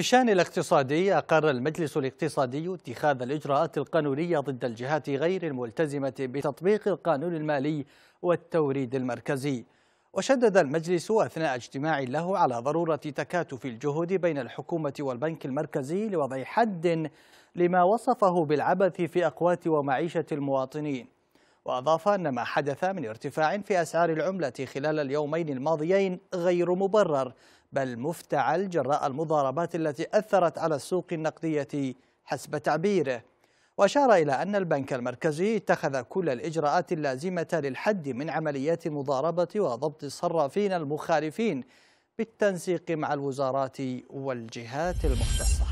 الشأن الاقتصادي أقر المجلس الاقتصادي اتخاذ الإجراءات القانونية ضد الجهات غير الملتزمة بتطبيق القانون المالي والتوريد المركزي. وشدد المجلس أثناء اجتماع له على ضرورة تكاتف الجهود بين الحكومة والبنك المركزي لوضع حد لما وصفه بالعبث في أقوات ومعيشة المواطنين. وأضاف أن ما حدث من ارتفاع في أسعار العملة خلال اليومين الماضيين غير مبرر بل مفتعل جراء المضاربات التي أثرت على السوق النقدية حسب تعبيره. وأشار إلى أن البنك المركزي اتخذ كل الإجراءات اللازمة للحد من عمليات المضاربة وضبط الصرافين المخالفين بالتنسيق مع الوزارات والجهات المختصة.